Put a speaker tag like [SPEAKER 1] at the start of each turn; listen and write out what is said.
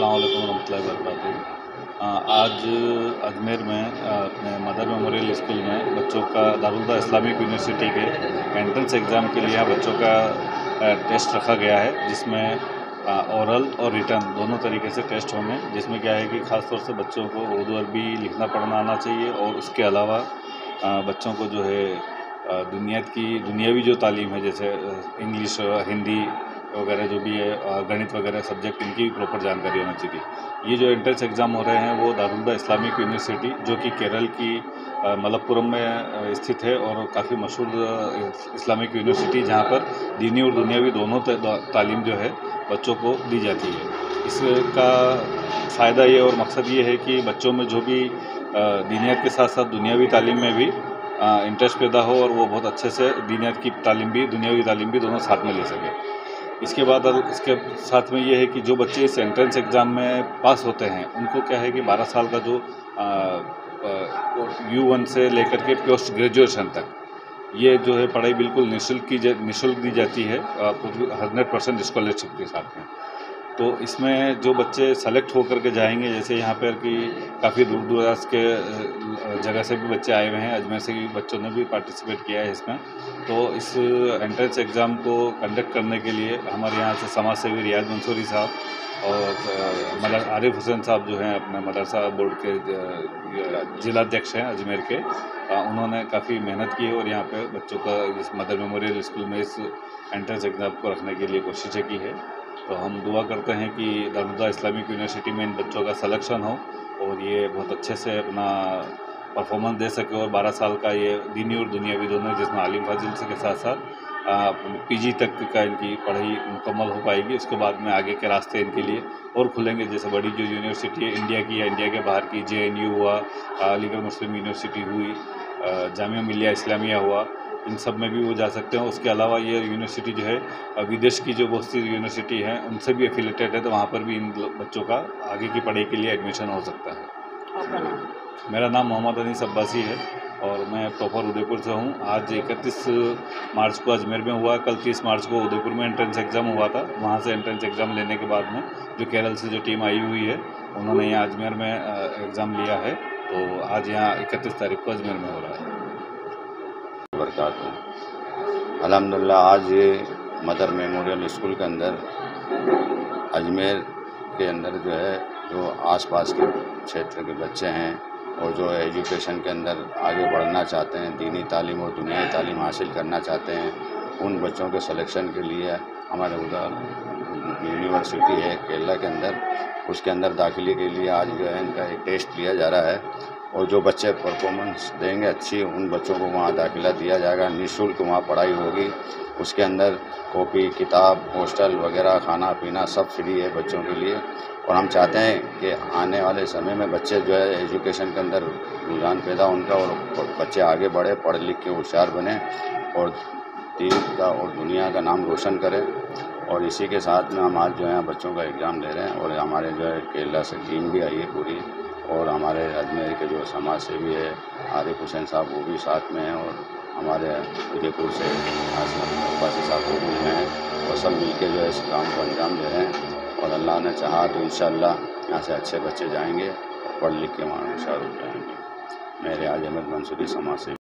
[SPEAKER 1] अस्सलाम रहमतुल्लाहि वरकatuh आज अजमेर में अपने मदर मेमोरियल स्कूल में बच्चों का दारुल्दा इस्लामिक यूनिवर्सिटी के एंट्रेंस एग्ज़ाम के लिए बच्चों का टेस्ट रखा गया है, जिसमें औरल और रिटर्न दोनों तरीके से टेस्ट होंगे, जिसमें क्या है कि ख़ास तौर से बच्चों को उर्दू, अरबी लिखना, पढ़ना आना चाहिए और उसके अलावा बच्चों को जो है दुनिया की, दुनियावी जो तालीम है, जैसे इंग्लिश, हिंदी वगैरह जो भी है गणित वगैरह सब्जेक्ट इनकी भी प्रॉपर जानकारी होना चाहिए। ये जो एंट्रेंस एग्ज़ाम हो रहे हैं, वो दारुल्दा इस्लामिक यूनिवर्सिटी जो कि केरल की मलप्पुरम में स्थित है और काफ़ी मशहूर इस्लामिक यूनिवर्सिटी जहाँ पर दीनी और दुनियावी दोनों तालीम जो है, बच्चों को दी जाती है। इसका फ़ायदा ये और मकसद ये है कि बच्चों में जो भी दीनियत के साथ साथ दुनियावी तालीम में भी इंटरेस्ट पैदा हो और वो बहुत अच्छे से दीनियत की तालीम भी, दुनियावी तालीम भी दोनों साथ में ले सकें। इसके बाद इसके साथ में ये है कि जो बच्चे इस एंट्रेंस एग्ज़ाम में पास होते हैं, उनको क्या है कि 12 साल का जो यू वन से लेकर के पोस्ट ग्रेजुएशन तक, ये जो है पढ़ाई बिल्कुल निःशुल्क की निःशुल्क दी जाती है हंड्रेड परसेंट स्कॉलरशिप के साथ में। तो इसमें जो बच्चे सेलेक्ट होकर के जाएँगे, जैसे यहाँ पर कि काफ़ी दूर दराज के जगह से भी बच्चे आए हुए हैं, अजमेर से भी बच्चों ने भी पार्टिसिपेट किया है इसमें। तो इस एंट्रेंस एग्ज़ाम को कंडक्ट करने के लिए हमारे यहाँ से समाज सेवी रियाज मंसूरी साहब और मदर आरिफ हुसैन साहब जो हैं, अपने मदरसा बोर्ड के जिलाध्यक्ष हैं अजमेर के उन्होंने काफ़ी मेहनत की है और यहाँ पे बच्चों का इस मदर मेमोरियल स्कूल में इस एंट्रेंस एग्ज़ाम को रखने के लिए कोशिशें की है। तो हम दुआ करते हैं कि दारुदा इस्लामिक यूनिवर्सिटी में इन बच्चों का सलेक्शन हो और ये बहुत अच्छे से अपना परफॉर्मेंस दे सके और 12 साल का ये दीनी और दुनियावी दोनों जिसमें आलिम फाजिल के साथ साथ पीजी तक का इनकी पढ़ाई मुकम्मल हो पाएगी। उसके बाद में आगे के रास्ते इनके लिए और खुलेंगे। जैसे बड़ी जो यूनिवर्सिटी है, इंडिया की या इंडिया के बाहर की, जेएनयू हुआ अलीगढ़ मुस्लिम यूनिवर्सिटी हुई जामिया मिलिया इस्लामिया हुआ इन सब में भी वो जा सकते हैं। उसके अलावा ये यूनिवर्सिटी जो है विदेश की जो बहुत सी यूनिवर्सिटी हैं उनसे भी एफिलेटेड है तो वहाँ पर भी इन बच्चों का आगे की पढ़ाई के लिए एडमिशन हो सकता है। मेरा नाम मोहम्मद अनीस अब्बासी है और मैं प्रॉपर उदयपुर से हूँ। आज इकतीस मार्च को अजमेर में हुआ। कल तीस मार्च को उदयपुर में एंट्रेंस एग्ज़ाम हुआ था। वहाँ से एंट्रेंस एग्ज़ाम लेने के बाद में जो केरल से जो टीम आई हुई है उन्होंने यहाँ अजमेर में एग्ज़ाम लिया है। तो आज यहाँ इकतीस तारीख को अजमेर में हो रहा है।
[SPEAKER 2] वरकत अलहमदिल्ला आज ये मदर मेमोरियल स्कूल के अंदर, अजमेर के अंदर जो है, जो आसपास के क्षेत्र के बच्चे हैं और जो एजुकेशन के अंदर आगे बढ़ना चाहते हैं, दीनी तालीम और दुनियाई तालीम हासिल करना चाहते हैं, उन बच्चों के सिलेक्शन के लिए हमारे उधर यूनिवर्सिटी है, केरला के अंदर, उसके अंदर दाखिले के लिए आज जो है इनका एक टेस्ट लिया जा रहा है। और जो बच्चे परफॉर्मेंस देंगे अच्छी, उन बच्चों को वहाँ दाखिला दिया जाएगा। निःशुल्क वहाँ पढ़ाई होगी। उसके अंदर कॉपी, किताब, हॉस्टल वगैरह खाना पीना सब फ्री है बच्चों के लिए। और हम चाहते हैं कि आने वाले समय में बच्चे जो है एजुकेशन के अंदर रुझान पैदा उनका और बच्चे आगे बढ़े पढ़ लिख के होशियार बने और दीन का और दुनिया का नाम रोशन करें। और इसी के साथ में हम आज जो है बच्चों का एग्ज़ाम ले रहे हैं और हमारे जो है केरला से टीम भी आई है पूरी। और हमारे अजमेर के जो समाज सेवी है, आरिफ हुसैन साहब वो भी साथ में हैं और हमारे उदयपुर से आसमी साहब वो भी हैं और सब मिल के जो है इस काम को अंजाम दे रहे हैं और अल्लाह ने चाहा तो इन यहाँ से अच्छे बच्चे जाएँगे और पढ़ लिख के वहाँ शाहरुख जाएँगे। मेरे आज अहमद मंसूरी समाज से